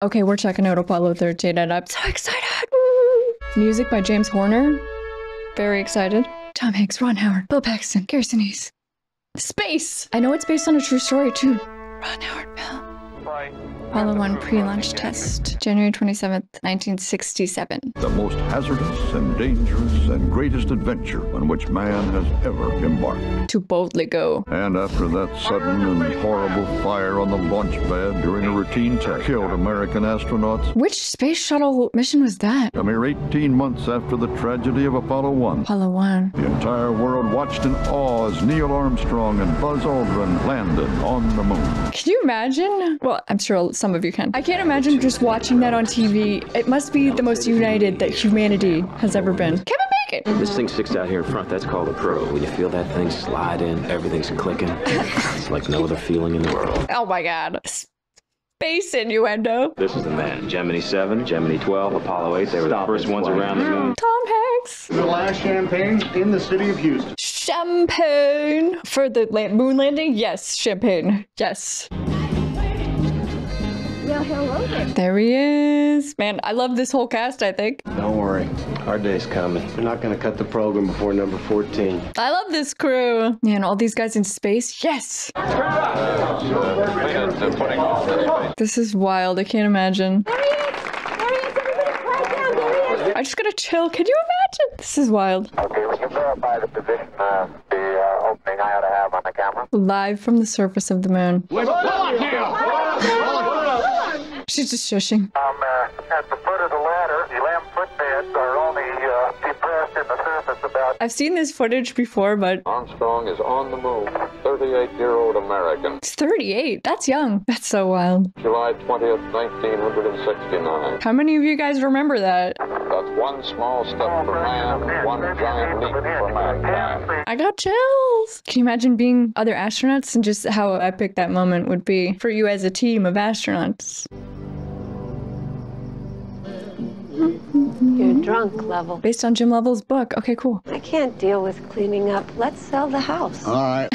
Okay, we're checking out Apollo 13 and I'm so excited. Woo! Music by James Horner. Very excited. Tom Hanks, Ron Howard, Bill Paxton, Sinise. Space! I know it's based on a true story too. Ron Howard, Bill. Apollo 1 pre-launch test, January 27th, 1967. The most hazardous and dangerous and greatest adventure on which man has ever embarked. To boldly go. And after that sudden and horrible fire on the launch pad during a routine test killed American astronauts, Which space shuttle mission was that? a mere 18 months after the tragedy of Apollo 1, Apollo 1. the entire world watched in awe as Neil Armstrong and Buzz Aldrin landed on the moon. Can you imagine? Well, I'm sure some of you can. I can't imagine just watching that on TV. It must be the most united that humanity has ever been. Kevin Bacon! This thing sticks out here in front. That's called a pro. When you feel that thing slide in, everything's clicking. it's like no other feeling in the world. Oh my god. Space innuendo. This is the man. Gemini 7, Gemini 12, Apollo 8. They were the first ones around the moon. Tom Hanks. The last champagne in the city of Houston. Champagne. For the moon landing? Yes, champagne. Yes. Well, hello there. There he is. Man, I love this whole cast, I think. Don't worry, our day's coming. We're not gonna cut the program before number 14. I love this crew. Man, all these guys in space. Yes. This is wild. I can't imagine. I just gotta chill. Can you imagine? This is wild. Okay, when you verify the position of the uh, opening I ought to have on the camera. Live from the surface of the moon. She's just shushing. Um, uh, at the foot of the ladder, the LEM footpads are only uh, depressed in the surface about I've seen this footage before, but Armstrong is on the moon. 38 year old American. it's 38. That's young. That's so wild. July 20th, 1969. How many of you guys remember that? That's one small step for man, one giant leap for mankind. I got chills. Can you imagine being other astronauts and just how epic that moment would be for you as a team of astronauts? You're drunk, Lovell. Based on Jim Lovell's book. Okay, cool. I can't deal with cleaning up. Let's sell the house. All right.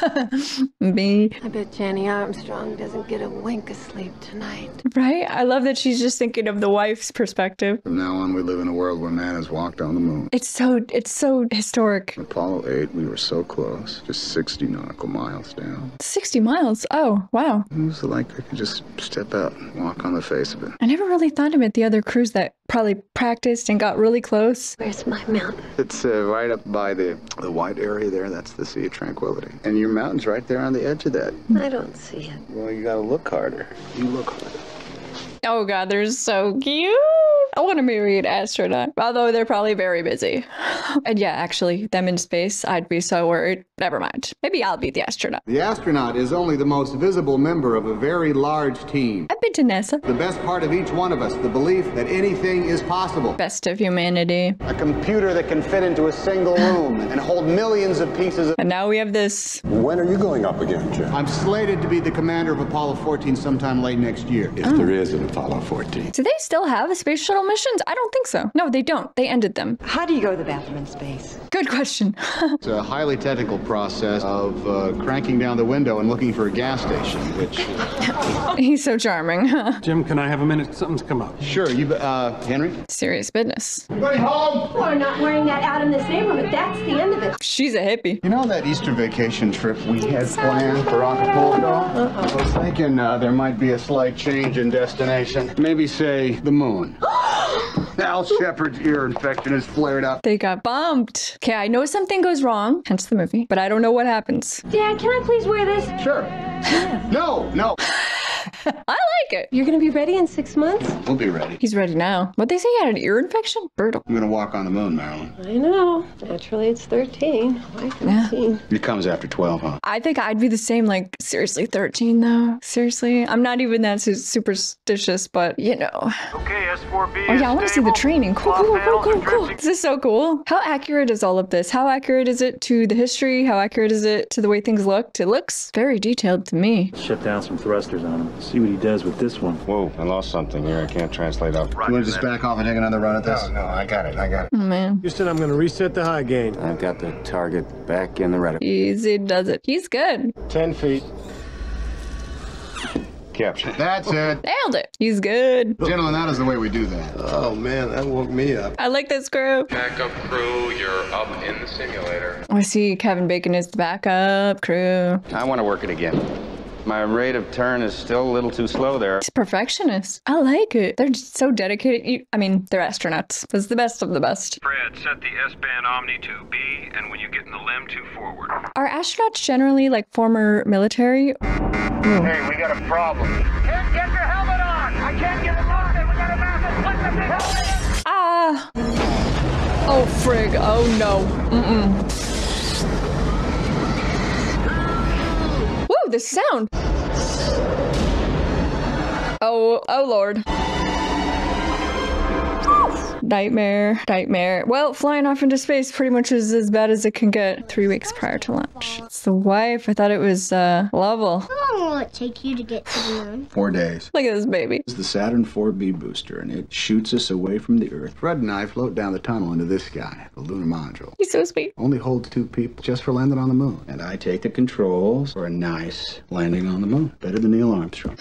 Me. I bet Jenny Armstrong doesn't get a wink of sleep tonight. Right? I love that she's just thinking of the wife's perspective. From now on, we live in a world where man has walked on the moon. It's so it's so historic. Apollo 8, we were so close, just 60 nautical miles down. 60 miles. Oh, wow. Who's like they could just step out and walk on the face of it? I never really thought about the other crews that probably practiced and got really close. Where's my mountain? It's uh, right up by the, the white area there. That's the Sea of Tranquility. And your mountain's right there on the edge of that. I don't see it. Well, you gotta look harder. You look harder. Oh god, they're so cute. I want to marry an astronaut, although they're probably very busy. And yeah, actually, them in space, I'd be so worried. Never mind. Maybe I'll be the astronaut. The astronaut is only the most visible member of a very large team. I've been to NASA. The best part of each one of us, the belief that anything is possible. Best of humanity. A computer that can fit into a single room and hold millions of pieces of. And now we have this. When are you going up again, Jeff? I'm slated to be the commander of Apollo 14 sometime late next year. If there is an Apollo 14. Do they still have space shuttle missions? I don't think so. No, they don't. They ended them. How do you go to the bathroom in space? Good question. It's a highly technical process of uh, cranking down the window and looking for a gas station, which. He's so charming. Jim, can I have a minute? Something's come up. Sure, you. Uh, Henry? Serious business. Anybody home? We're not wearing that out in this neighborhood. That's the end of it. She's a hippie. You know that Easter vacation trip we had planned for Acapulco? I was thinking uh, there might be a slight change in destination. Maybe say the moon. Al Shepard's ear infection has flared up. They got bumped. Okay, I know something goes wrong, hence the movie, but I don't know what happens. Dad, can I please wear this? Sure. No, no. I like it. You're gonna be ready in six months? We'll be ready. He's ready now. What they say he had an ear infection? Brutal. I'm gonna walk on the moon, Marilyn. I know. Naturally, it's 13. Why 13? It comes after 12, huh? I think I'd be the same, like, seriously, 13 though. Seriously. I'm not even that su- superstitious, but you know. Okay, S4B. Oh, yeah, I want to see the training. Cool, cool, cool, cool, cool. This is so cool. How accurate is all of this? How accurate is it to the history? How accurate is it to the way things looked? It looks very detailed to me. Shut down some thrusters on him. See what he does with this one. Whoa, I lost something here. I can't translate up. You wanna just back off and take another run at this? No, no, I got it. I got it. Oh, man. Houston, I'm going to reset the high gain. I've got the target back in the reticle. Easy does it. He's good. 10 feet. Capture. That's it. Nailed it. He's good. Gentlemen, that is the way we do that. Oh, man, that woke me up. I like this crew. Backup crew, you're up in the simulator. I see Kevin Bacon is the backup crew. I want to work it again. My rate of turn is still a little too slow there. It's perfectionist. I like it. They're just so dedicated. You, I mean, they're astronauts. That's the best of the best. Fred, set the S-band Omni to B, and when you get in the limb, to forward. Are astronauts generally like former military? Hey, we got a problem. Can't get your helmet on! I can't get it loaded! We got a massive Put the helmet Ah! Oh, frig. Oh, no. Mm-mm. Woo, the sound. Oh, oh, Lord. Nightmare, nightmare. Well, flying off into space pretty much is as bad as it can get three weeks prior to launch. It's the wife. I thought it was, uh, Lovell. How long will it take you to get to the moon? Four days. Look at this baby. It's the Saturn 4B booster, and it shoots us away from the Earth. Fred and I float down the tunnel into this guy, the lunar module. He's so sweet. Only holds two people just for landing on the moon. And I take the controls for a nice landing on the moon. Better than Neil Armstrong.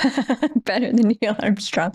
Better than Neil Armstrong.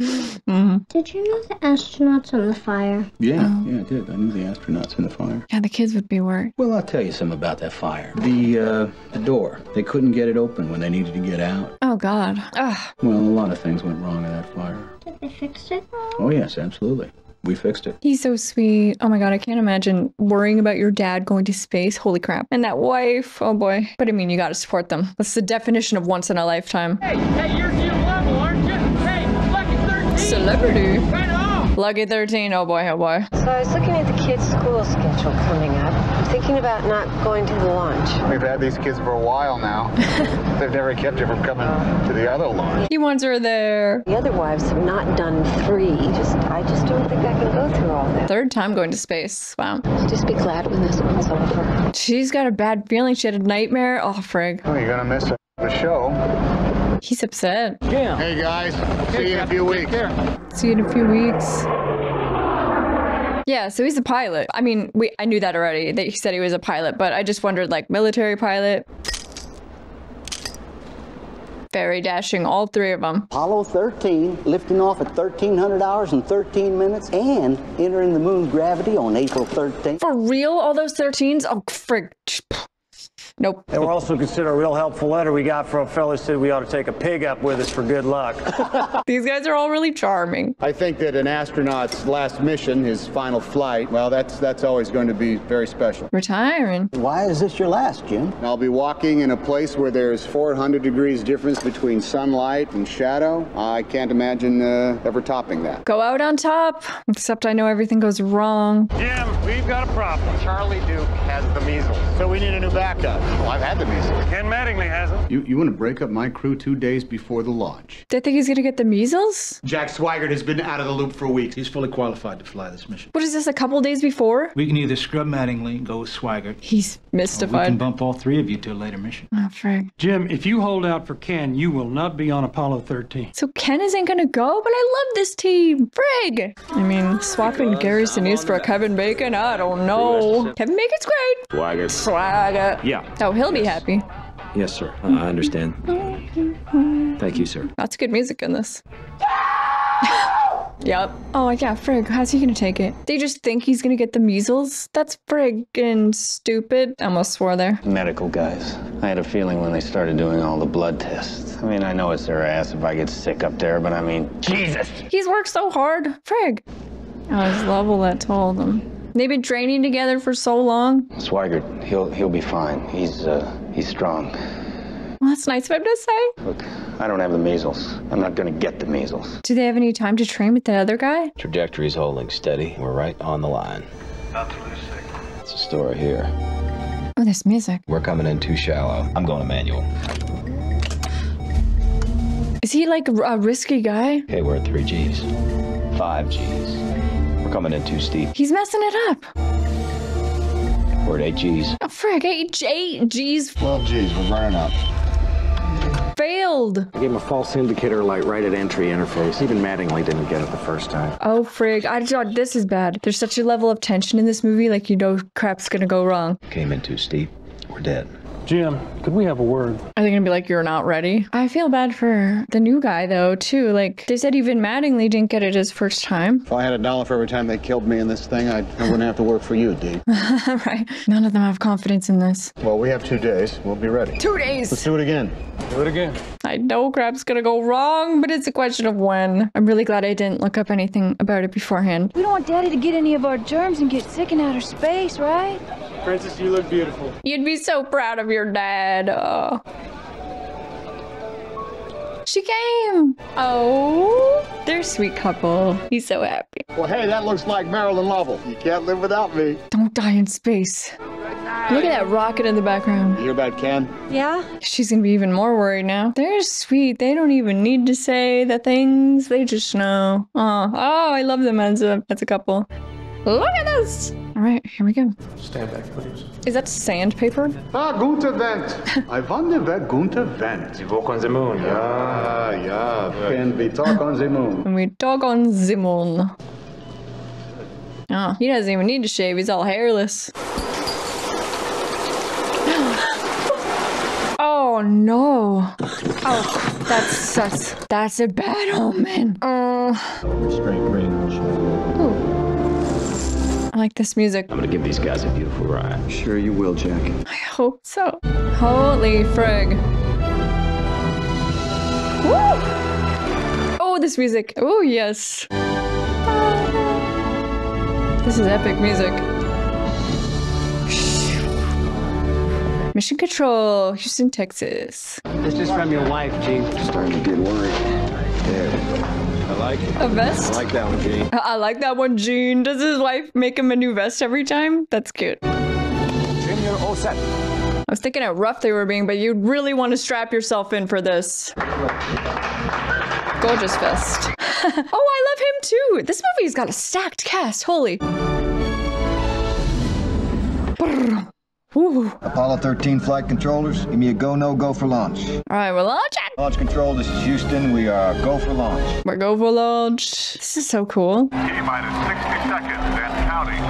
hmm Did you know the astronauts on the fire? Yeah, yeah, I did. I knew the astronauts in the fire. Yeah, the kids would be worried. Well, I'll tell you something about that fire. The, uh, the door. They couldn't get it open when they needed to get out. Oh, God. Ugh. Well, a lot of things went wrong in that fire. Did they fix it? Oh, yes, absolutely. We fixed it. He's so sweet. Oh my god, I can't imagine worrying about your dad going to space. Holy crap. And that wife. Oh boy. But I mean, you gotta support them. That's the definition of once in a lifetime. Hey, hey, you're new level, aren't you? Hey, Lucky 13! Celebrity. Right on! Lucky 13. Oh boy, oh boy. So I was looking at the kids' school schedule coming up. I'm thinking about not going to the launch. We've had these kids for a while now. They've never kept you from coming to the other launch. He wants her there. The other wives have not done three. Just I just don't think I can go through all that. Third time going to space. Wow. Just be glad when this one's over. She's got a bad feeling. She had a nightmare. Oh, frig. Oh, you're gonna miss the show. He's upset. Yeah. Hey, guys. See you in a few weeks. See you in a few weeks. Yeah, so he's a pilot. I mean, we I knew that already. That he said he was a pilot, but I just wondered like military pilot. Very dashing, all three of them. Apollo 13 lifting off at 1300 hours and 13 minutes and entering the moon's gravity on April 13th. For real, all those 13s? Oh, frig. Nope. And we're also considered a real helpful letter we got from a fellow who said we ought to take a pig up with us for good luck. These guys are all really charming. I think that an astronaut's last mission, his final flight, well, that's that's always going to be very special. Retiring. Why is this your last, Jim? I'll be walking in a place where there's 400 degrees difference between sunlight and shadow. I can't imagine uh, ever topping that. Go out on top. Except I know everything goes wrong. Jim, we've got a problem. Charlie Duke has the measles. So we need a new backup. Well, I've had the measles. Ken Mattingly has it. You, you want to break up my crew two days before the launch? Do they think he's gonna get the measles? Jack Swigert has been out of the loop for weeks. He's fully qualified to fly this mission. What is this, a couple days before? We can either scrub Mattingly and go with Swigert. He's or we can bump all three of you to a later mission. Oh, frig. Jim, if you hold out for Ken, you will not be on Apollo 13. So Ken isn't gonna go, but I love this team. Frig. I mean, swapping Gary Sinise for Kevin Bacon? I don't know. Kevin Bacon's great. Swagger. Swagger. Yeah. Oh, he'll be happy. Yes, sir. Uh, I understand. Thank you, sir. That's good music in this. yep. Oh, yeah, Frig, how's he gonna take it? They just think he's gonna get the measles? That's friggin' stupid. I almost swore there. Medical guys. I had a feeling when they started doing all the blood tests. I mean, I know it's their ass if I get sick up there, but I mean, Jesus! He's worked so hard. Frig. I was Lovell that told him. They've been training together for so long. Swigert, he'll he'll be fine. He's uh he's strong. Well, that's nice of him to say. Look, I don't have the measles. I'm not gonna get the measles. Do they have any time to train with that other guy? Trajectory's holding steady. We're right on the line. About to lose signal. It's a story here. Oh, this music. We're coming in too shallow. I'm going to manual. Is he like a risky guy? Okay, we're at three G's. Five G's. We're coming in too steep. He's messing it up. We're at eight G's. Oh, frig, eight, eight G's 12 G's, we're running up. failed. I gave him a false indicator light right at entry interface. Even Mattingly didn't get it the first time. Oh, frig. I thought this is bad. There's such a level of tension in this movie, like you know crap's gonna go wrong. Came in too steep. We're dead. Jim, could we have a word? Are they gonna be like, you're not ready? I feel bad for the new guy though, too. Like, they said even Mattingly didn't get it his first time. If I had a dollar for every time they killed me in this thing, I'd, I wouldn't have to work for you, Dee. right. None of them have confidence in this. Well, we have two days. We'll be ready. Two days! Let's do it again. Do it again. I know crap's gonna go wrong, but it's a question of when. I'm really glad I didn't look up anything about it beforehand. We don't want Daddy to get any of our germs and get sick in outer space, right? Princess, you look beautiful. You'd be so proud of your dad. Oh. She came. Oh, they're a sweet couple. He's so happy. Well, hey, that looks like Marilyn Lovell. You can't live without me. Don't die in space. Look at that rocket in the background. You hear about Ken? Yeah? She's gonna be even more worried now. They're sweet. They don't even need to say the things. They just know. Oh, oh, I love them as a as a couple. Look at this. All right, here we go. Stand back, please. Is that sandpaper? Ah, Gunther Wendt. I wonder where Gunther Wendt. You walk on the moon. Yeah, yeah. Can we talk on the moon? And we dog on Zimon. Oh, he doesn't even need to shave. He's all hairless. oh no. Oh, that's that's that's a bad omen. Uh, Restraint range. I like this music. I'm gonna give these guys a beautiful ride. Sure you will, Jack. I hope so. Holy frig. Woo! Oh, this music. Oh, yes. This is epic music. Mission Control, Houston, Texas. This is from your wife, Gene. Starting to get worried. There. I like. A vest? I like that one, Gene. I I like that one, Gene. Does his wife make him a new vest every time? That's cute. Jim, you're all set. I was thinking how rough they were being, but you'd really want to strap yourself in for this. Gorgeous vest. oh, I love him too. This movie's got a stacked cast. Holy. Brr. Ooh. Apollo 13 flight controllers, give me a go, no go for launch. All right, we're launching. Launch control, this is Houston. We are go for launch. We're go for launch. This is so cool. T-minus 60 seconds and counting.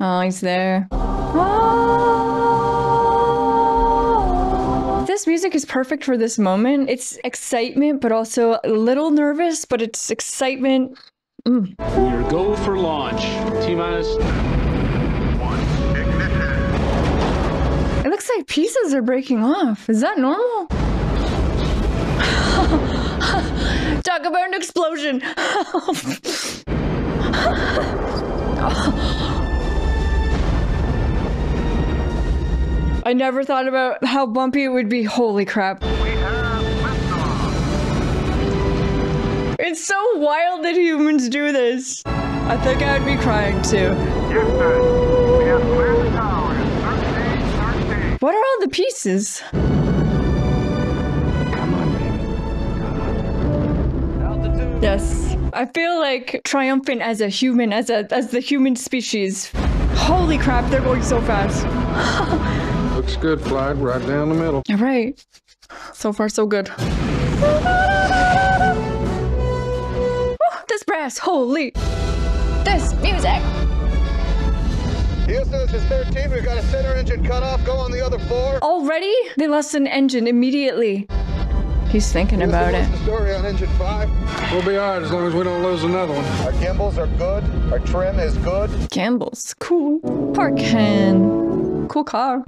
Oh, he's there. Oh. This music is perfect for this moment. It's excitement, but also a little nervous, but it's excitement. Mm. We're go for launch. T minus. Looks like pieces are breaking off. Is that normal? Talk about an explosion. I never thought about how bumpy it would be. Holy crap. It's so wild that humans do this. I think I would be crying too. What are all the pieces? Yes. I feel like triumphant as a human, as a as the human species. Holy crap, they're going so fast. Looks good, flight right down the middle. All right. So far, so good. Oh, this brass, holy. This music. Houston, this is 13. We've got a center engine cut off. Go on the other four. Already? They lost an engine immediately. He's thinking about it. The story on engine five? We'll be all right as long as we don't lose another one. Our gimbals are good. Our trim is good. Gimbals, cool. Parkin. Cool car.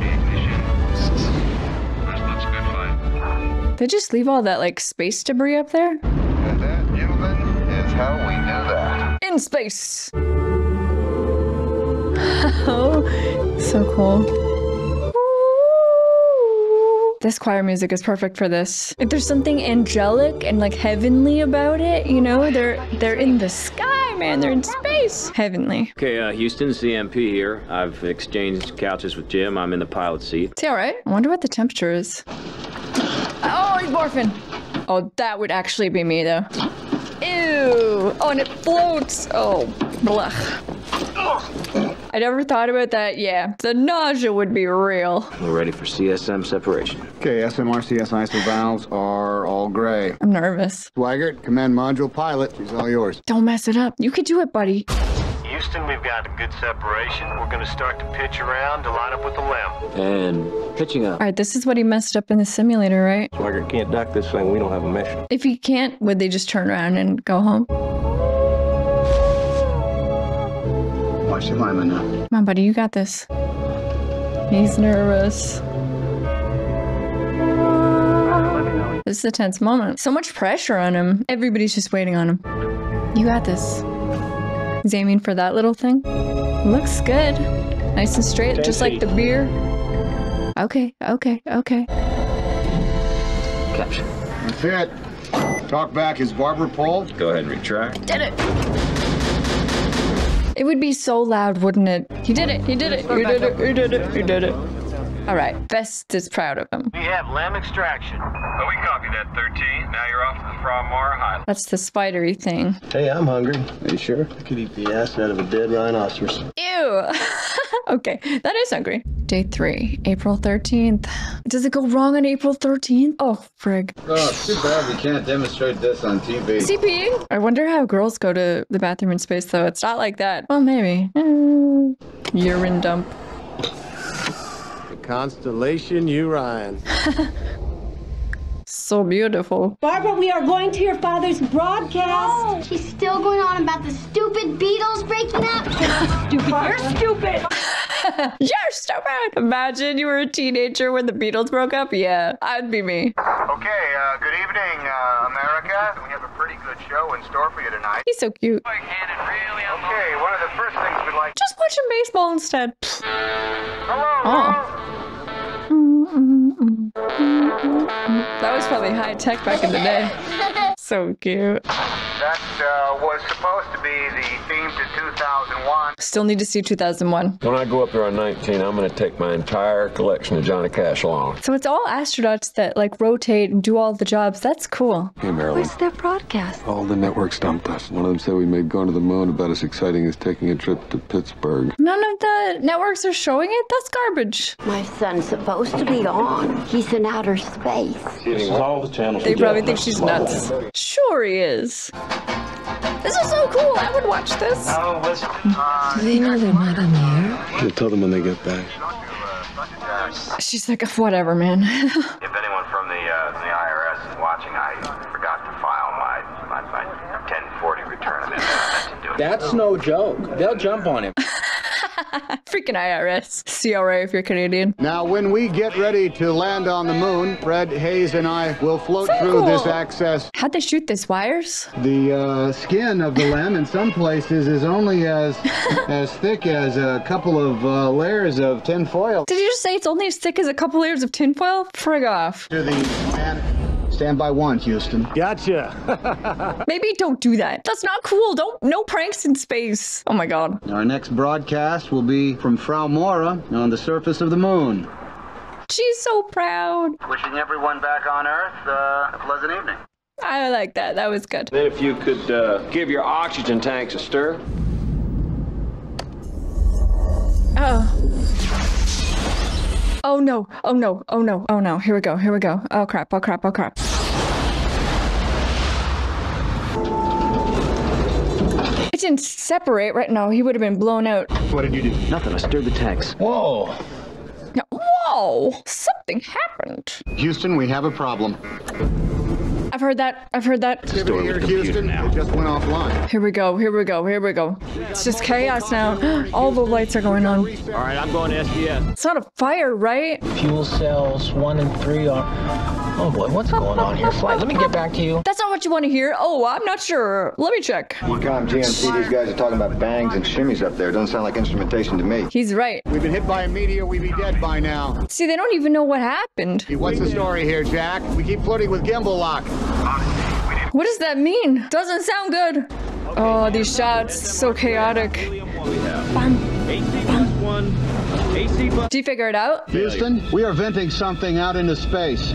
They just leave all that like space debris up there? And that, gentlemen, is how we do that. In space. Oh, so cool. This choir music is perfect for this. If there's something angelic and like heavenly about it, you know, they're they're in the sky, man. They're in space. Heavenly. Okay, uh, Houston, CMP here. I've exchanged couches with Jim. I'm in the pilot seat. Is he all right? I wonder what the temperature is. Oh, he's morphing. Oh, that would actually be me though. Ew. Oh, and it floats. Oh, blech. I never thought about that. Yeah, the nausea would be real. We're ready for CSM separation. Okay, SMRCS ISO valves are all gray. I'm nervous. Swigert, command module pilot. She's all yours. Don't mess it up. You could do it, buddy. Houston, we've got a good separation. We're going to start to pitch around to line up with the LEM. And pitching up. All right, this is what he messed up in the simulator, right? Swigert can't dock this thing. We don't have a mission. If he can't, would they just turn around and go home? Watch the lineman now. Come on, buddy, you got this. He's nervous. This is a tense moment. So much pressure on him. Everybody's just waiting on him. You got this. He's aiming for that little thing. Looks good. Nice and straight, just like the beer. Okay, okay, okay. Capture. That's it. Talk back is barber pole. Go ahead and retract. Did it. It would be so loud, wouldn't it? He did it. He did it. He did it. He did it. He did it. All right. Best is proud of him. We have LEM extraction. Oh, we copy that, 13. Now you're off to the Fra Mauro Highlands. That's the spidery thing. Hey, I'm hungry. Are you sure? I could eat the ass out of a dead rhinoceros. Ew. okay, that is hungry. Day three, April 13th. Does it go wrong on April 13th? Oh, frig. Oh, it's too bad we can't demonstrate this on TV. CP? I wonder how girls go to the bathroom in space, though. It's not like that. Well, maybe. Mm, urine dump. Constellation Orion. So beautiful. Barbara, we are going to your father's broadcast. She's still going on about the stupid Beatles breaking up. Stupid. You're stupid. You're stupid. Imagine you were a teenager when the Beatles broke up. Yeah, I'd be me. Okay, uh, good evening, uh, America. We have a pretty good show in store for you tonight. He's so cute. Okay, one of the first things we'd like. Just watching baseball instead. Hello. Oh. That was probably high tech back in the day. So cute. That uh, was supposed to be the theme to 2001. Still need to see 2001. When I go up there on 19, I'm going to take my entire collection of Johnny Cash along. So it's all astronauts that like rotate and do all the jobs. That's cool. Hey, Marilyn. Where's their broadcast? All the networks dumped us. One of them said we made going to the moon about as exciting as taking a trip to Pittsburgh. None of the networks are showing it. That's garbage. My son's supposed to be on. He's in outer space. This is all the channels. They probably think she's nuts. Sure he is. This is so cool. I would watch this. Oh, listen. Do they know they're not on the air? We'll tell them when they get back. She's like, whatever, man. If anyone from the uh, the IRS is watching, I forgot to file my my, my 1040 return. That's no joke. They'll jump on him. Freaking IRS. CRA if you're Canadian. Now, when we get ready to land on the moon, Fred Haise and I will float So through this access. How'd they shoot this? Wires? The uh, skin of the LEM in some places is only as as thick as a couple of uh, layers of tin foil. Did you just say it's only as thick as a couple layers of tinfoil? Frig off. To the man. Stand by one, Houston. Gotcha. Maybe don't do that. That's not cool. Don't no pranks in space. Oh my god. Our next broadcast will be from Fra Mauro on the surface of the moon. She's so proud. Wishing everyone back on Earth uh, a pleasant evening. I like that. That was good. Then if you could uh, give your oxygen tanks a stir. Oh. Oh no. Oh no. Oh no. Oh no. Here we go. Here we go. Oh crap. Oh crap. Oh crap. Didn't separate, right? now, he would have been blown out. What did you do? Nothing. I stirred the tanks. Whoa. No- Whoa! Something happened. Houston, we have a problem. I've heard that. I've heard that. Activity here, Houston. It just went offline. Here we go. Here we go. Here we go. It's just chaos now. All the lights are going on. All right, I'm going to SDS. It's not a fire, right? Fuel cells one and three are. Oh boy, what's going on here? Flight. Let me get back to you. That's not what you want to hear. Oh, I'm not sure. Let me check. EECOM GNC, these guys are talking about bangs and shimmies up there. Doesn't sound like instrumentation to me. He's right. We've been hit by a meteor. We'd be dead by now. See, they don't even know what happened. What's the story here, Jack? We keep floating with gimbal lock. What does that mean? Doesn't sound good. Oh, these shots, so chaotic. Do you figure it out? Houston, we are venting something out into space.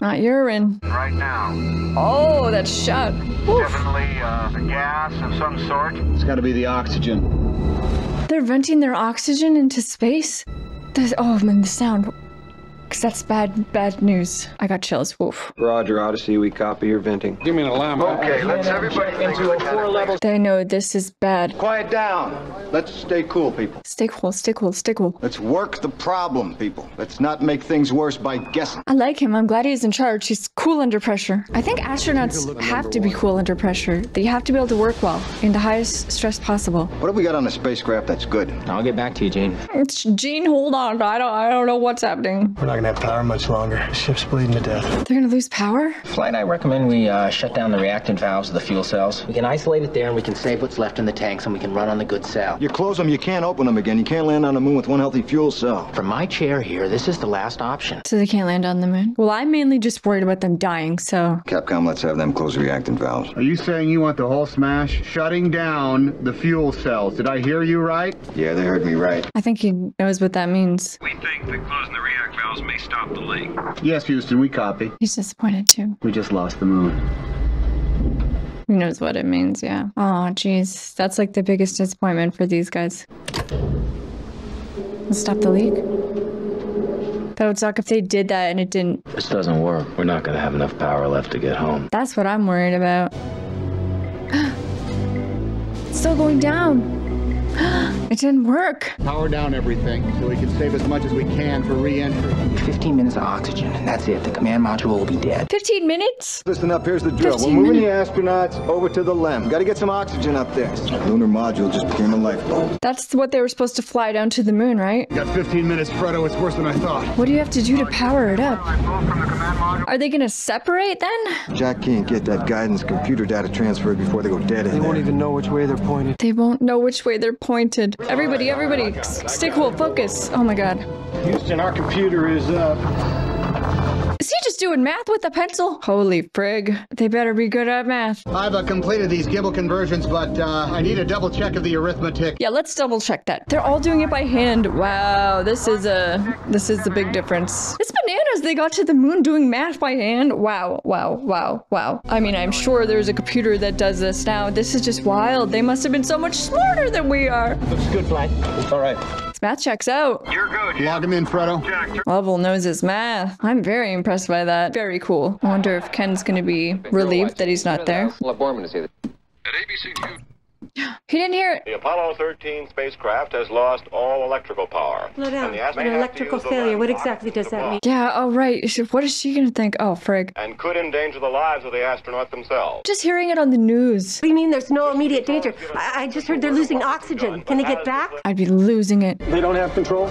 Not urine. Right now. Oh, that shot. Definitely uh, a gas of some sort. It's got to be the oxygen. They're venting their oxygen into space? There's, oh man, the sound. Because that's bad, bad news. I got chills. Woof. Roger, Odyssey, we copy your venting. Give me an alarm. Okay, let's everybody think Into a four level. They know this is bad. Quiet down. Let's stay cool, people. Stay cool, stay cool, stay cool. Let's work the problem, people. Let's not make things worse by guessing. I like him. I'm glad he's in charge. He's cool under pressure. I think astronauts have to be cool under pressure. They have to be able to work well in the highest stress possible. What have we got on the spacecraft that's good? I'll get back to you, Gene. It's Gene. Hold on. I don't. I don't know what's happening. We're not gonna have power much longer. The Ship's bleeding to death. They're gonna lose power. Flight, I recommend we uh, shut down the reactant valves of the fuel cells. We can isolate it there, and we can save what's left in the tanks, and we can run on the good cell. You close them, you can't open them again. You can't land on the moon with one healthy fuel cell. From my chair here, this is the last option. So they can't land on the moon. Well, I'm mainly just worried about them dying. So Capcom, let's have them close the reactant valves. Are you saying you want the whole smash? Shutting down the fuel cells. Did I hear you right? Yeah, they heard me right. I think he knows what that means. We think that closing the react valves may stop the leak. Yes, Houston, we copy. He's disappointed too. We just lost the moon. Who knows what it means. Yeah. Oh, jeez. That's like the biggest disappointment for these guys. Let's stop the leak. That would suck if they did that and it didn't. This doesn't work. We're not gonna have enough power left to get home. That's what I'm worried about. still going down. it didn't work. Power down everything so we can save as much as we can for re-entry. 15 minutes of oxygen, and that's it. The command module will be dead. 15 minutes? Listen up, here's the drill. We're moving minutes. the astronauts over to the LEM. Gotta get some oxygen up there. Lunar module just became a lifeboat. That's what they were supposed to fly down to the moon, right? Got 15 minutes, Fredo. It's worse than I thought. What do you have to do to power it up? Are they gonna separate then? Jack can't get that guidance computer data transferred before they go dead in They won't there. even know which way they're pointed. They won't know which way they're pointed. Everybody, everybody, s- stay cool, focus. Oh my god. Houston, our computer is up. Is he just doing math with a pencil? Holy frig. They better be good at math. I've uh, completed these gimbal conversions, but uh, I need a double check of the arithmetic. Yeah, let's double check that. They're all doing it by hand. Wow, this is a this is the big difference. It's bananas. They got to the moon doing math by hand. Wow, wow, wow, wow. I mean, I'm sure there's a computer that does this now. This is just wild. They must have been so much smarter than we are. Looks good, Flight. All right. This math checks out. You're good. Log him in, Fredo. Jack, Lovell knows his math. I'm very impressed by that. Very cool. I wonder if Ken's gonna be relieved that he's not there. Borman is here. at ABC News. He didn't hear it. The Apollo 13 spacecraft has lost all electrical power. Slow down. And the astronauts An electrical failure. What exactly does that mean? Yeah, oh right. What is she gonna think? Oh, frig. And could endanger the lives of the astronauts themselves. Just hearing it on the news. What do you mean there's no immediate danger? I, I just heard they're losing oxygen. Can they get back? I'd be losing it. They don't have control?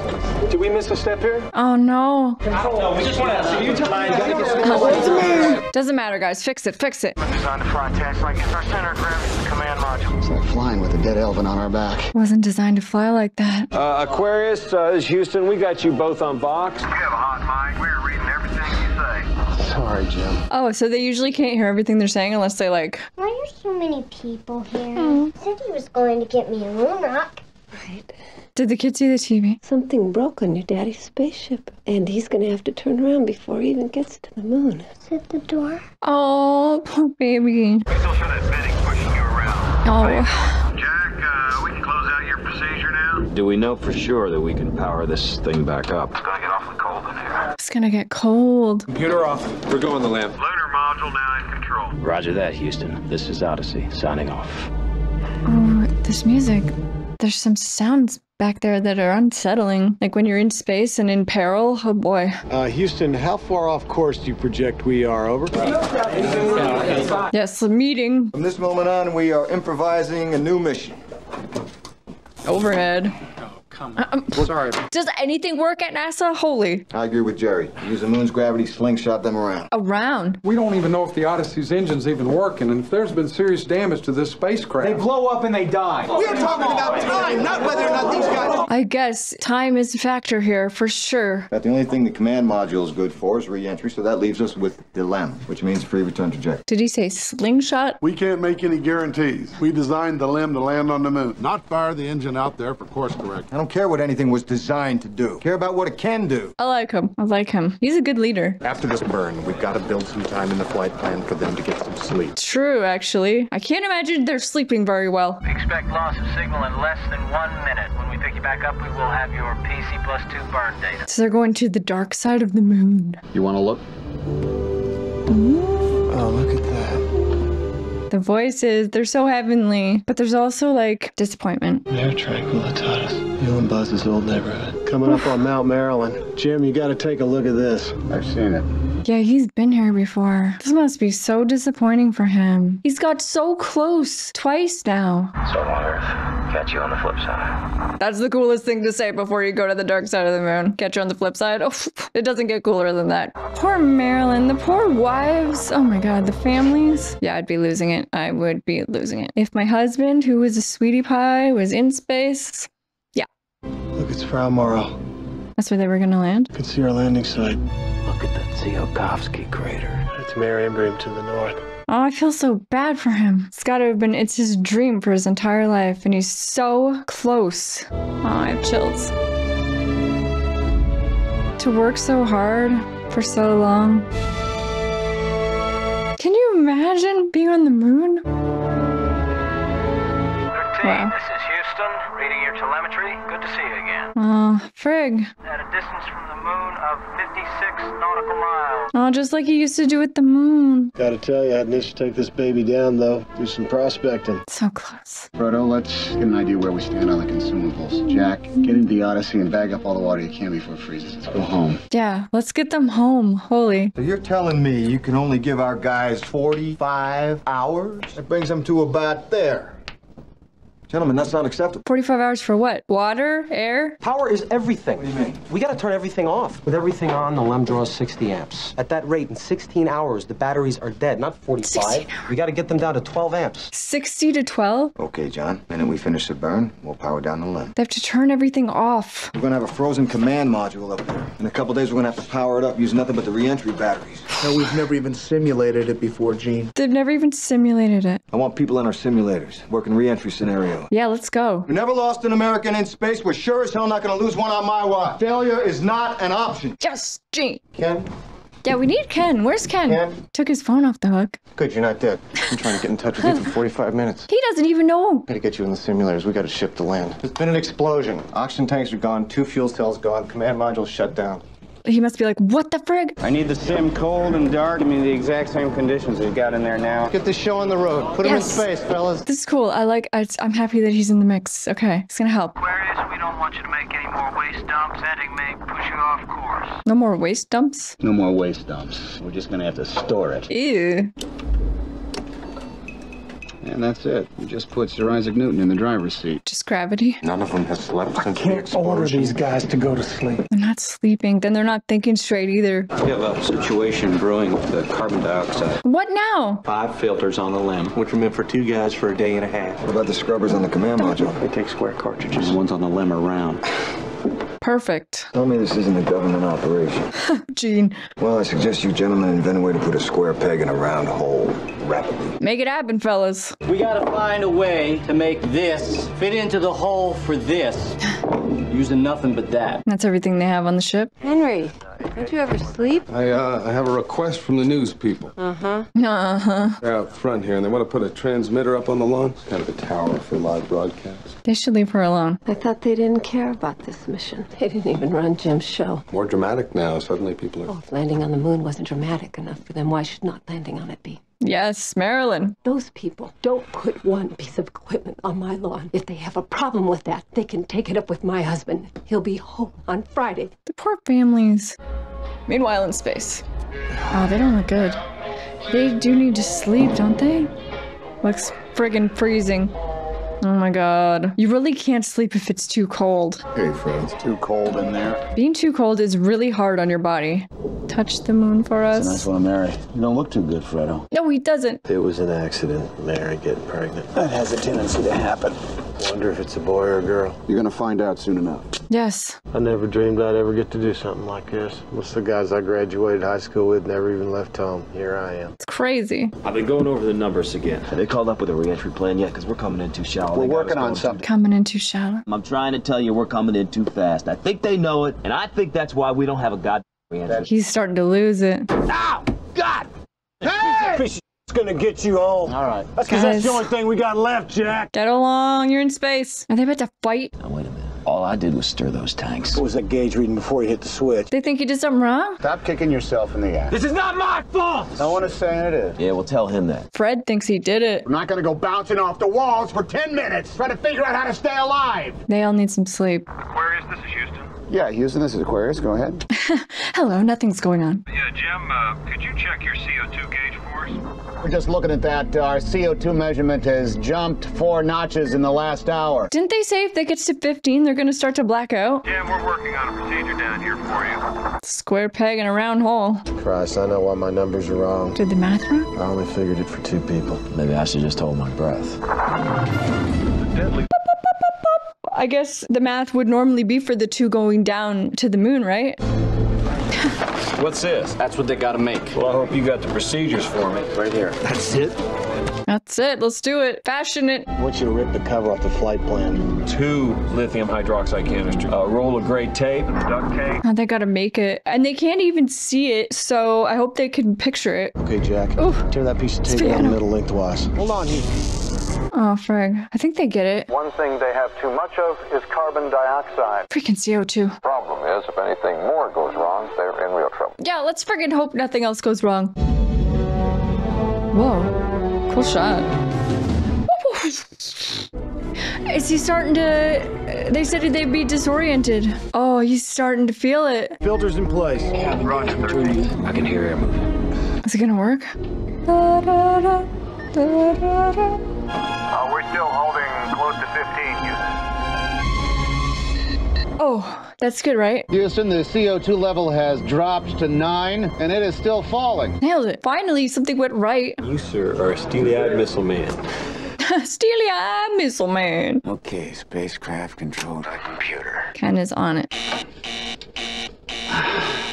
Did we miss a step here? Oh no. I don't know. We just want to. You tell Doesn't matter, guys. Fix it, fix it. Designed to fly tax like it's our center gravity, command module. It's like flying with a dead elephant on our back. Wasn't designed to fly like that. Uh, Aquarius, uh, this is Houston. We got you both on Vox. You have a hot mic. We're reading everything you say. Sorry, Jim. Oh, so they usually can't hear everything they're saying unless they like. Why are so many people here? Said he was going to get me a moon rock. Right. Did the kids see the TV? Something broke on your daddy's spaceship, and he's gonna have to turn around before he even gets to the moon. Is it the door? Oh, poor baby. We still show that Benning pushing you around. Oh, Jack, uh, we can close out your procedure now. Do we know for sure that we can power this thing back up? It's gonna get awfully cold in here. it's gonna get cold. Computer off. We're going the LEM. Lunar module now in control. Roger that, Houston. This is Odyssey, signing off. Oh, this music. There's some sounds back there that are unsettling. Like when you're in space and in peril. Oh boy. Uh, Houston, how far off course do you project we are? Over. Yes, the meeting From this moment on, we are improvising a new mission. overhead. Come uh, um, on. Sorry. Does anything work at NASA? Holy. I agree with Jerry. Use the moon's gravity, slingshot them around. Around. We don't even know if the Odyssey's engine's even working, and if there's been serious damage to this spacecraft. They blow up and they die. We are talking about time, not whether or not these guys. I guess time is a factor here for sure. But the only thing the command module is good for is re-entry, so that leaves us with the LEM, which means free return trajectory. Did he say slingshot? We can't make any guarantees. We designed the LEM to land on the moon. Not fire the engine out there for course correction. I don't care what anything was designed to do. Care about what it can do. I like him. I like him. He's a good leader. After this burn, we've got to build some time in the flight plan for them to get some sleep. True, actually. I can't imagine they're sleeping very well. Expect loss of signal in less than one minute when we pick you you back up, we will have your PC plus two burn data. So they're going to the dark side of the moon. You want to look? Mm-hmm. Oh, look at that. The voices, they're so heavenly, but there's also like disappointment. Mare Tranquillitatis. You and Buzz's old neighborhood. Coming up on Mount Marilyn. Jim, you gotta take a look at this. I've seen it. Yeah, he's been here before. This must be so disappointing for him. He's got so close twice now. So on Earth, catch you on the flip side. That's the coolest thing to say before you go to the dark side of the moon. Catch you on the flip side. Oh, it doesn't get cooler than that. Poor Marilyn, the poor wives. Oh my god, the families. Yeah, I'd be losing it. I would be losing it. If my husband, who was a sweetie pie, was in space, yeah, Look, it's Fra Mauro. that's where they were gonna land. You can see our landing site. Look at that Tsiolkovsky crater. It's Mare Imbrium to the north. Oh, I feel so bad for him. It's gotta have been, it's his dream for his entire life, and he's so close. Oh, I have chills. To work so hard for so long. Can you imagine being on the moon? 13, Wow. This is Houston, reading your telemetry. Good to see you again. Oh, frig. At a distance from the moon of 56 nautical miles. Oh, just like you used to do with the moon. Gotta tell you, I'd need to take this baby down, though. Do some prospecting. So close. Fredo, let's get an idea where we stand on the consumables. Jack, get into the Odyssey and bag up all the water you can before it freezes. Let's go home. Yeah, let's get them home. Holy. So you're telling me you can only give our guys 45 hours? That brings them to about there. Gentlemen, that's not acceptable. 45 hours for what? Water? Air? Power is everything. What do you mean? We gotta turn everything off. With everything on, the LEM draws 60 amps. At that rate, in 16 hours, the batteries are dead, not 45. We gotta get them down to 12 amps. 60 to 12? Okay, John. Minute we finish the burn, we'll power down the LEM. They have to turn everything off. We're gonna have a frozen command module up there. In a couple days, we're gonna have to power it up, use nothing but the re-entry batteries. No, we've never even simulated it before, Gene. They've never even simulated it. I want people in our simulators, working re-entry Yeah, let's go. We never lost an American in space. We're sure as hell not gonna lose one on my watch. Failure is not an option. Yes, Gene. Ken? Yeah, we need Ken. Where's Ken? Ken? Took his phone off the hook. Good, you're not dead. I'm trying to get in touch with you for 45 minutes. He doesn't even know. Gotta get you in the simulators. We gotta ship to land. There's been an explosion. Oxygen tanks are gone. Two fuel cells gone. Command module shut down. He must be like, what the frig? I need the sim cold and dark. I mean, the exact same conditions we've got in there now. Get this show on the road. Put him in space, fellas. This is cool. I like. I, I'm happy that he's in the mix. Okay, it's gonna help. Aquarius, we don't want you to make any more waste dumps. Ending may push you off course. No more waste dumps. No more waste dumps. We're just gonna have to store it. Ew. And that's it. We just put Sir Isaac Newton in the driver's seat. Just gravity. None of them has slept since Can't order these guys to go to sleep. They're not sleeping. Then they're not thinking straight either. We have a situation brewing with the carbon dioxide. What now? Five filters on the LEM. Which are meant for two guys for a day and a half. What about the scrubbers on the command module? They take square cartridges. The ones on the LEM are round. Perfect. Tell me this isn't a government operation. Gene, Well, I suggest you gentlemen invent a way to put a square peg in a round hole rapidly. make it happen, fellas. We gotta find a way to make this fit into the hole for this. Using nothing but that. That's everything they have on the ship. Henry, don't you ever sleep? I, uh, I have a request from the news people. Uh huh. Uh huh. They're out front here, and they want to put a transmitter up on the lawn. It's Kind of a tower for live broadcasts. They should leave her alone. I thought they didn't care about this mission. They didn't even run Jim's show. More dramatic now. Suddenly people are... Oh, if landing on the moon wasn't dramatic enough for them, why should not landing on it be? Yes, Marilyn. Those people don't put one piece of equipment on my lawn. If they have a problem with that, they can take it up with my husband. He'll be home on Friday. The poor families. Meanwhile, in space. Oh, they don't look good. They do need to sleep, don't they? Looks friggin' freezing. Oh my god. You really can't sleep if it's too cold. Hey, Fred, it's too cold in there. Being too cold is really hard on your body. Touch the moon for It's a us. nice one, Mary. You don't look too good, Fredo. No, he doesn't. It was an accident, Mary getting pregnant. That has a tendency to happen. Wonder if it's a boy or a girl. You're gonna find out soon enough. Yes. I never dreamed I'd ever get to do something like this. Most of the guys I graduated high school with never even left home. Here I am. It's crazy. I've been going over the numbers again. Have they called up with a reentry plan yet? Because we're coming in too shallow. We're They got us working on something. Coming in too shallow. I'm trying to tell you we're coming in too fast. I think they know it, and I think that's why we don't have a goddamn reentry. He's starting to lose it. Ow! God! Hey! Piece of shit's gonna get you home. All right. That's because that's the only thing we got left, Jack. Get along, you're in space. Are they about to fight? Now, wait a minute. All I did was stir those tanks. What was that gauge reading before you hit the switch? They think you did something wrong? Stop kicking yourself in the ass. This is not my fault! No one is saying it is. Yeah, well, tell him that. Fred thinks he did it. I'm not gonna go bouncing off the walls for 10 minutes trying to figure out how to stay alive. They all need some sleep. Aquarius, this is Houston. Yeah, Houston, this is Aquarius. Go ahead. Hello, nothing's going on. Yeah, Jim, uh, could you check your CO2 gauge for us? We're just looking at that. Uh, our CO2 measurement has jumped four notches in the last hour. Didn't they say if they get to 15, they're gonna start to black out? Jim, we're working on a procedure down here for you. Square peg in a round hole. Christ, I know why my numbers are wrong. Did the math wrong? I only figured it for two people. Maybe I should just hold my breath. Deadly. I guess the math would normally be for the two going down to the moon, right? What's this? That's what they gotta make. Well, I hope you got the procedures for me. Right here. That's it? That's it. Let's do it. Fashion it. I want you to rip the cover off the flight plan. Two lithium hydroxide canisters, a roll of gray tape, duct tape. Oh, they gotta make it. And they can't even see it, so I hope they can picture it. Okay, Jack. Ooh. Tear that piece of tape down the middle lengthwise. Hold on, he. Oh, frig. I think they get it. One thing they have too much of is carbon dioxide. Freaking CO2. Problem is, if anything more goes wrong, they're in real trouble. Yeah, let's friggin' hope nothing else goes wrong. Whoa. Cool shot. Is he starting to. Uh, they said they'd be disoriented. Oh, he's starting to feel it. Filters in place. Roger, 13. I can hear air moving. Is it gonna work? Da, da, da, da, da, da. Uh, we're still holding close to 15, Houston. Oh, that's good, right? Houston, the CO2 level has dropped to nine, and it is still falling. Nailed it. Finally, something went right. You, sir, are a steely-eyed missile man. Steely Eye Missile Man. Okay, spacecraft controlled by computer. Ken is on it.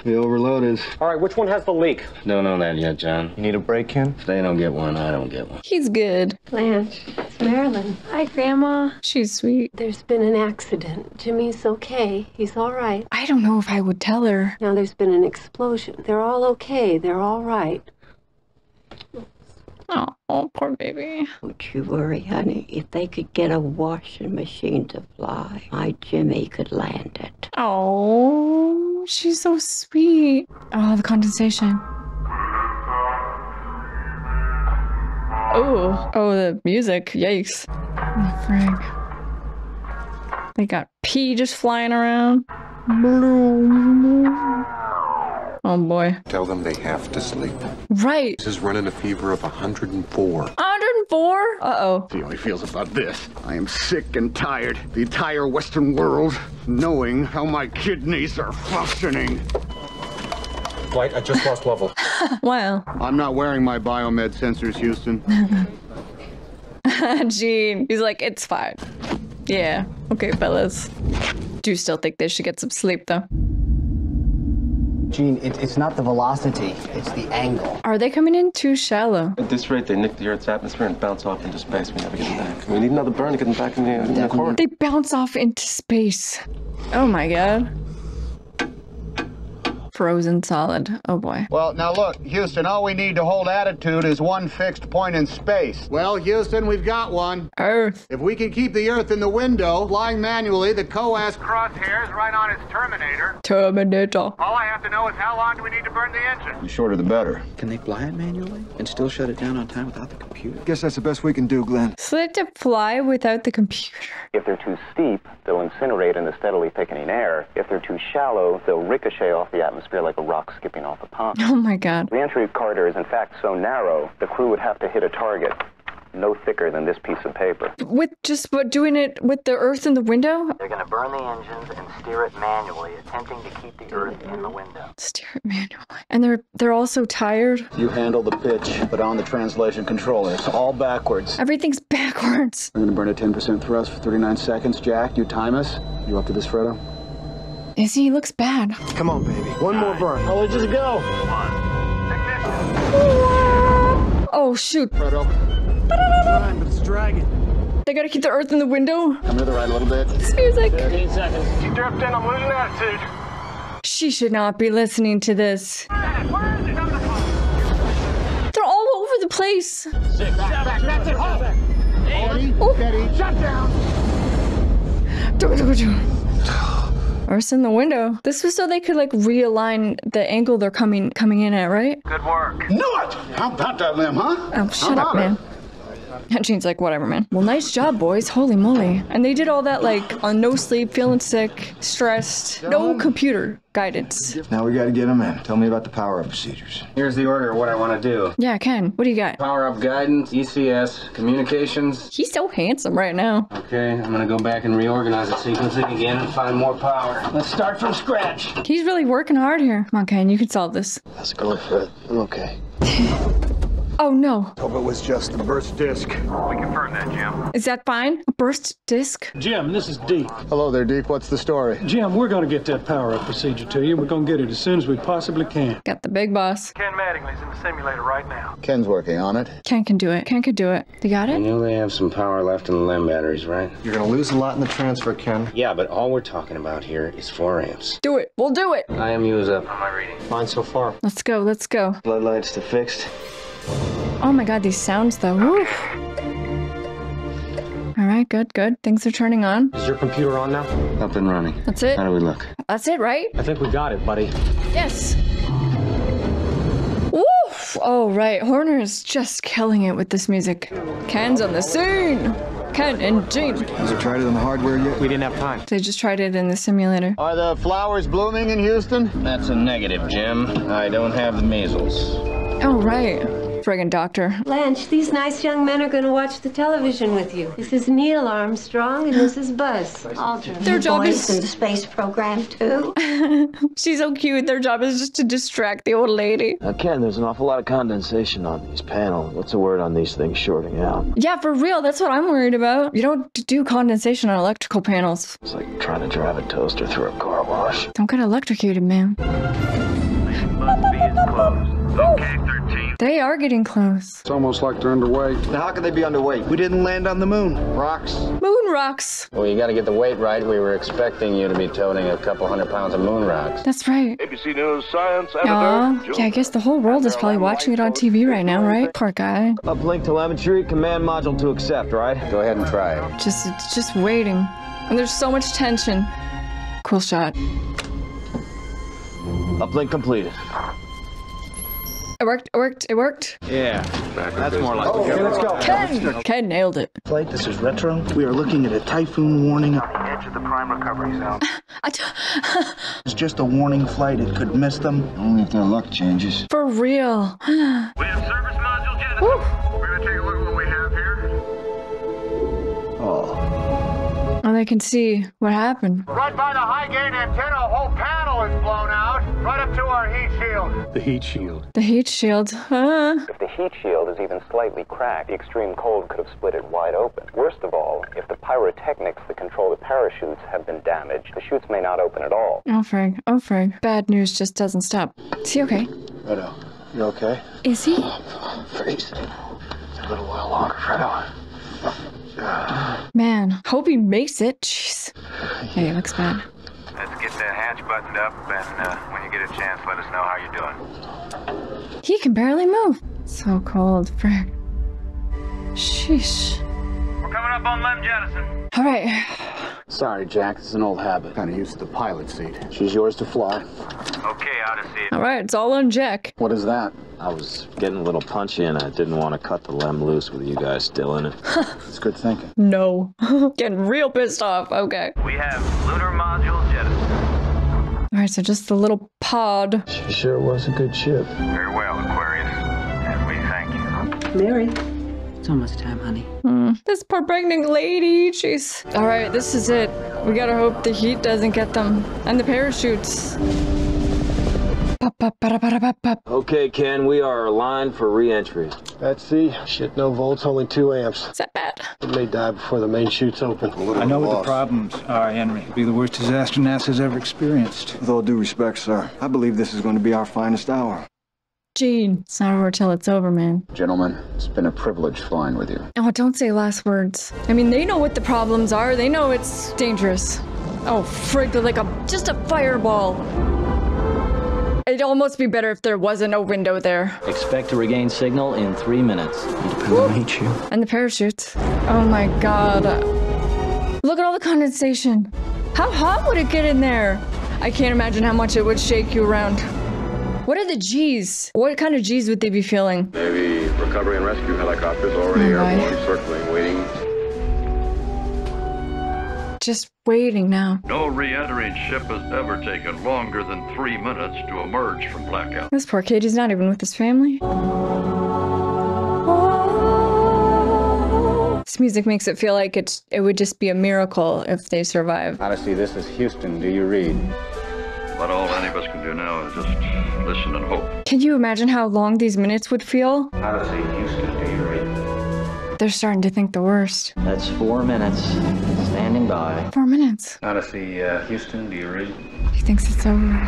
The overload is. All right, which one has the leak? Don't know that yet, John. You need a break-in? If they don't get one, I don't get one. He's good. Blanche, it's Marilyn. Hi, Grandma. She's sweet. There's been an accident. Jimmy's okay. He's all right. I don't know if I would tell her. Now there's been an explosion. They're all okay. They're all right. Oh, poor baby. Don't you worry, honey. If they could get a washing machine to fly, my Jimmy could land it. Oh, she's so sweet. Oh, the condensation. Oh, oh, the music. Yikes. Oh, frig. They got pee just flying around. Oh boy. Tell them they have to sleep. Right. This is running a fever of 104. 104? Uh oh. See how he feels about this. I am sick and tired. The entire Western world knowing how my kidneys are functioning. Flight, I just lost level. wow. I'm not wearing my biomed sensors, Houston. Gene. He's like, it's fine. Yeah. Okay, fellas. Do you still think they should get some sleep though? Gene, it, it's not the velocity, it's the angle. Are they coming in too shallow? At this rate, they nick the Earth's atmosphere and bounce off into space. We never get them back. We need another burn to get them back in the, in the corridor. They bounce off into space. Oh my god. Frozen solid. Oh boy. Well, now look, Houston, all we need to hold attitude is one fixed point in space. Well, Houston, we've got one. Earth. If we can keep the Earth in the window, flying manually, the COAS Crosshairs right on its terminator. Terminator. All I have to know is how long do we need to burn the engine? The shorter the better. Can they fly it manually and still shut it down on time without the computer? Guess that's the best we can do, Glenn. Slit to fly without the computer. If they're too steep, they'll incinerate in the steadily thickening air. If they're too shallow, they'll ricochet off the atmosphere like a rock skipping off a pond. Oh my god. The entry corridor is in fact so narrow, the crew would have to hit a target no thicker than this piece of paper. With just what doing it with the earth in the window? They're going to burn the engines and steer it manually, attempting to keep the Earth in the window. Steer it manually. And they're they're all so tired. You handle the pitch, but on the translation controller. It's all backwards. Everything's backwards. We're gonna burn at 10% thrust for 39 seconds. Jack, you time us. You up to this, Fredo? Is he? He looks bad. Come on, baby. One more burn. Oh, let's just go. Oh shoot. Fredo. Fine, but it's dragging. They gotta keep the earth in the window. Come to the right a little bit. This music. 15 seconds. Keep drifting, I'm losing attitude. She should not be listening to this. They're all over the place. Six, back, back, that's it. Hold. Steady, oh. steady. Shut down. Do, do, do. Or it's in the window. This was so they could like realign the angle they're coming coming in at, right? Good work. Knew it! How about that limb, huh? Oh, shut up, man. And Gene's like, whatever, man. Well, nice job, boys. Holy moly. And they did all that like on no sleep, feeling sick, stressed, no computer guidance. Now we gotta get him in. Tell me about the power-up procedures. Here's the order of what I want to do. Yeah, Ken, what do you got? Power up guidance, ECS, communications. He's so handsome right now. Okay, I'm gonna go back and reorganize the sequencing again and find more power. Let's start from scratch. He's really working hard here. Come on, Ken, you can solve this. How's it going, Fred? I'm okay. Oh no. Hope it was just the burst disc. We confirm that, Jim. Is that fine? A burst disc? Jim, this is Deke. Hello there, Deke. What's the story? Jim, we're going to get that power up procedure to you. We're going to get it as soon as we possibly can. Got the big boss. Ken Mattingly's in the simulator right now. Ken's working on it. Ken can do it. Ken could do it. You got I it? know they have some power left in the LEM batteries, right? You're gonna lose a lot in the transfer, Ken. Yeah, but all we're talking about here is 4 amps. Do it. We'll do it. IMU is up. On my reading. Fine so far. Let's go. Let's go. Floodlights to fixed. Oh my god, these sounds though. Woof. All right, good, good. Things are turning on. Is your computer on now? Up and running. That's it. How do we look? That's it, right? I think we got it, buddy. Yes. Woof! Oh, right. Horner is just killing it with this music. Ken's on the scene. Ken and Gene. Has it tried it on the hardware yet? We didn't have time. They just tried it in the simulator. Are the flowers blooming in Houston? That's a negative, Jim. I don't have the measles. Oh, right. Friggin' doctor. Blanche, these nice young men are going to watch the television with you. This is Neil Armstrong and this is Buzz Aldrin. Their job Boys is. in the space program, too. She's so cute. Their job is just to distract the old lady. Now, Ken, there's an awful lot of condensation on these panels. What's the word on these things shorting out? Yeah, for real. That's what I'm worried about. You don't do condensation on electrical panels. It's like trying to drive a toaster through a car wash. Don't get electrocuted, man. Must be as close. Okay, 13. They are getting close. It's almost like they're underweight. Now how could they be underweight? We didn't land on the moon. Rocks. Moon rocks. Well, you gotta get the weight right. We were expecting you to be toting a couple hundred pounds of moon rocks. That's right. ABC News science Aw, yeah, I guess the whole world is probably watching it on TV right now, right? Poor guy. Uplink telemetry, command module to accept, right? Go ahead and try it. Just, just waiting. And there's so much tension. Cool shot. Uplink completed. It worked, it worked, it worked. Yeah, that's more like Okay, let's go. Ken! Ken nailed it. Flight, this is Retro. We are looking at a typhoon warning. on the Edge of the prime recovery zone. I t- It's just a warning flight. It could miss them. Only if their luck changes. For real. We have service module Jettison. We're gonna take a look Oh, they can see what happened. Right by the high gain antenna, a whole panel is blown out. Right up to our heat shield. The heat shield. The heat shield. Huh? If the heat shield is even slightly cracked, the extreme cold could have split it wide open. Worst of all, if the pyrotechnics that control the parachutes have been damaged, the chutes may not open at all. Oh, frig. Oh, frig. Bad news just doesn't stop. Is he okay? Fredo, you okay? Is he? I'm freezing. A little while longer, Fredo. Man, hope he makes it. Jeez. Yeah, he looks bad. Let's get that hatch buttoned up, and uh, when you get a chance, let us know how you're doing. He can barely move. So cold, frig. Sheesh. We're coming up on LEM Jettison. All right. Sorry, Jack. It's an old habit. Kind of used to the pilot seat. She's yours to fly. Okay, Odyssey. All right, it's all on Jack. What is that? I was getting a little punchy and I didn't want to cut the LEM loose with you guys still in it. It's good thinking. No. Getting real pissed off. Okay. We have lunar module Jettison. All right, so just the little pod. She sure was a good ship. Very well, Aquarius. And we thank you. Mary. It's almost time, honey. Hmm. This poor pregnant lady. Jeez. All right, this is it. We gotta hope the heat doesn't get them. And the parachutes. Pop, pop, para, para, pop, pop. Okay, Ken, we are aligned for re-entry. At sea, shit, no volts, only two amps. Is that bad? It may die before the main chute's open. I know what the problems are, Henry. It'll be the worst disaster NASA's ever experienced. With all due respect, sir, I believe this is going to be our finest hour. Gene, it's not over till it's over, man. Gentlemen, it's been a privilege flying with you. Oh, don't say last words. I mean, they know what the problems are. They know it's dangerous. Oh, frig, they're like a just a fireball. It'd almost be better if there wasn't a window there. Expect to regain signal in three minutes. Depend on heat shield. And the parachutes. Oh my god. Look at all the condensation. How hot would it get in there? I can't imagine how much it would shake you around. What are the G's? What kind of G's would they be feeling? Maybe recovery and rescue helicopters already Oh, my. airborne, circling, waiting. Just waiting now. No re-entering ship has ever taken longer than three minutes to emerge from blackout. This poor kid, he's not even with his family. This music makes it feel like it's it would just be a miracle if they survive. Odyssey, this is Houston. Do you read? But all any of us can do now is just listen and hope. Can you imagine how long these minutes would feel? Odyssey, Houston, do you read? They're starting to think the worst. That's four minutes. Standing by. Four minutes. Odyssey, uh, Houston, do you read? He thinks it's over.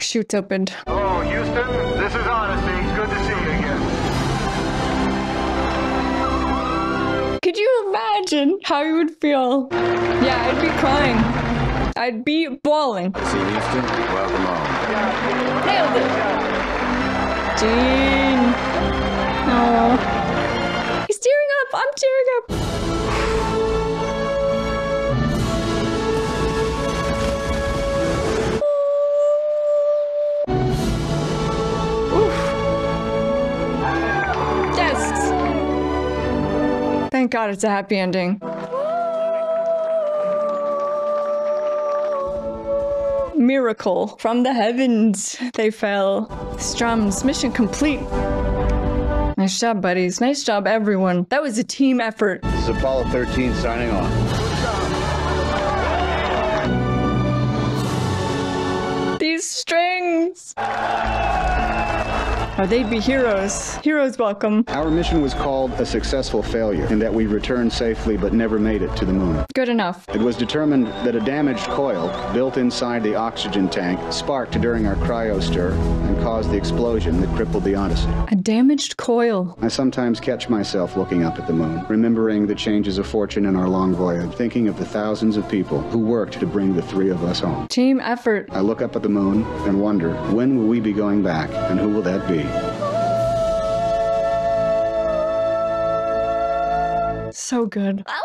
Chutes opened. Hello, Houston. This is Odyssey. It's good to see you again. Could you imagine how you would feel? Yeah, I'd be crying. I'd be bawling. See, Houston, welcome home. Nailed it. Gene. Oh. He's tearing up. I'm tearing up. Yes. Thank God it's a happy ending. Miracle from the heavens. They fell. Strums, mission complete. Nice job, buddies. Nice job, everyone. That was a team effort. This is Apollo 13 signing off. These strings. Or they'd be heroes. Heroes welcome. Our mission was called a successful failure in that we returned safely but never made it to the moon. Good enough. It was determined that a damaged coil built inside the oxygen tank sparked during our cryostir and caused the explosion that crippled the Odyssey. A damaged coil. I sometimes catch myself looking up at the moon, remembering the changes of fortune in our long voyage, thinking of the thousands of people who worked to bring the three of us home. Team effort. I look up at the moon and wonder, when will we be going back and who will that be? So good. Oh,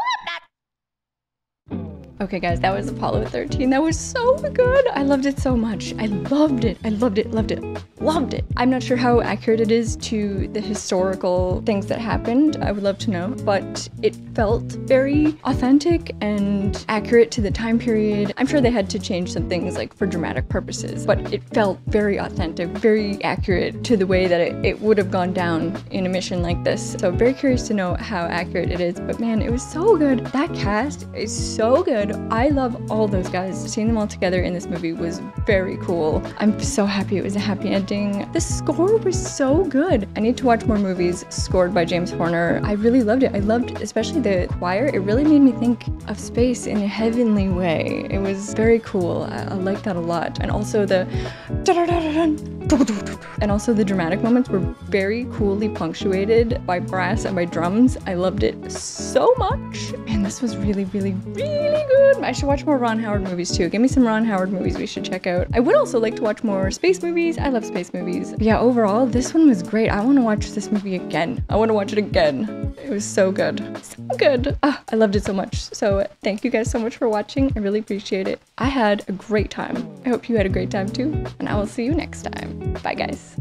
Okay, guys, that was Apollo 13. That was so good. I loved it so much. I loved it. I loved it. Loved it. Loved it. I'm not sure how accurate it is to the historical things that happened. I would love to know, but it felt very authentic and accurate to the time period. I'm sure they had to change some things like for dramatic purposes, but it felt very authentic, very accurate to the way that it, it would have gone down in a mission like this. So very curious to know how accurate it is, but man, it was so good. That cast is so good. I love all those guys. Seeing them all together in this movie was very cool. I'm so happy it was a happy ending. The score was so good. I need to watch more movies scored by James Horner. I really loved it. I loved especially the choir. It really made me think of space in a heavenly way. It was very cool. I, I like that a lot. And also the and also the dramatic moments were very coolly punctuated by brass and by drums. I loved it so much. And this was really, really, really good. I should watch more Ron Howard movies too. Give me some Ron Howard movies we should check out. I would also like to watch more space movies. I love space movies. But yeah, overall, this one was great. I want to watch this movie again. I want to watch it again. It was so good. So good. Ah, I loved it so much. So thank you guys so much for watching. I really appreciate it. I had a great time. I hope you had a great time too. And I will see you next time. Bye, guys.